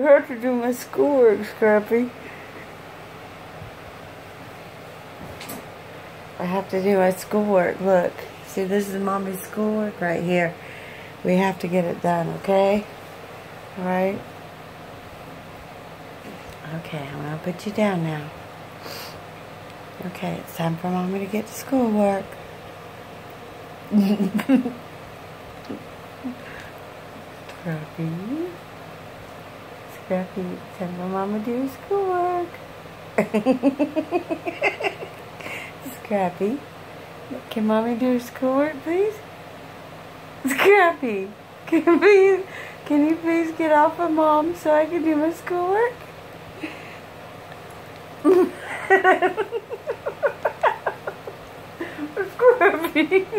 I have to do my schoolwork, Scrappy. I have to do my schoolwork. Look, see, this is mommy's schoolwork right here. We have to get it done, okay? All right? Okay, I'm going to put you down now. Okay, it's time for mommy to get to schoolwork. Scrappy. Scrappy, time my mama do schoolwork. Scrappy, can mommy do her schoolwork, please? Scrappy, can you please, can you please get off of mom so I can do my schoolwork? Scrappy.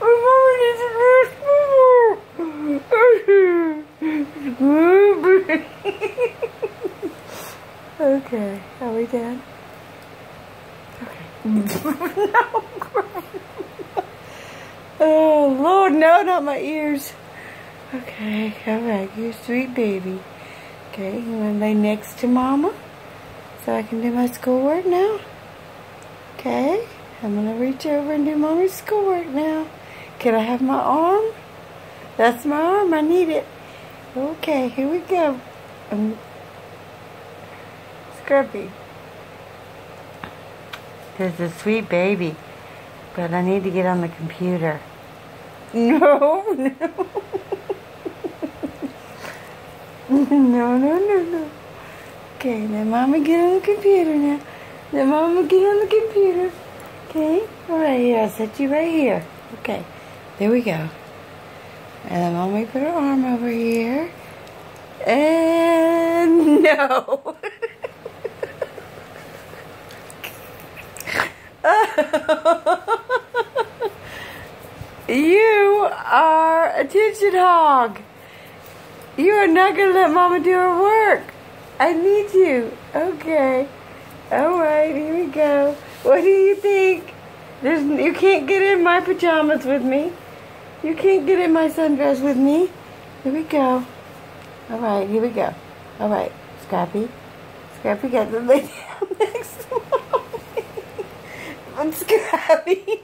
My mama needs to do schoolwork. okay, Okay. no. oh, Lord, no, not my ears. Okay, all right, you sweet baby. Okay, you want to lay next to Mama so I can do my schoolwork now? Okay, I'm going to reach over and do Mommy's schoolwork now. Can I have my arm? That's my arm, I need it. Okay, here we go. Um, Scruffy. There's a sweet baby, but I need to get on the computer. No, no. no, no, no, no. Okay, now Mama get on the computer now. Now Mama get on the computer. Okay, all right, here, I'll set you right here. Okay, there we go. And then Mama put her arm over here. And no. you are a attention hog. You are not going to let Mama do her work. I need you. Okay. All right, here we go. What do you think? There's, you can't get in my pajamas with me. You can't get in my sundress with me. Here we go. All right, here we go. All right, Scrappy. Scrappy got the down next. I'm Scrappy.